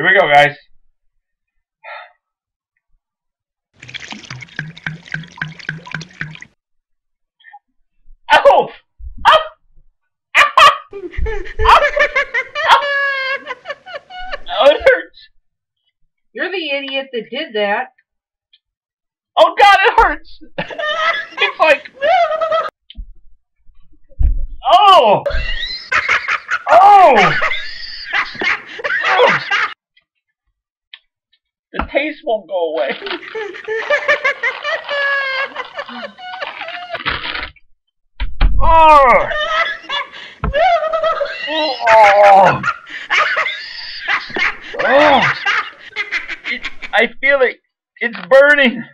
Here we go, guys. Ow! Ow! Ow! Oh, it hurts. You're the idiot that did that. Oh god, it hurts! it's like... Oh! Oh! The taste won't go away. Oh! Oh! Oh! It, I feel it. It's burning.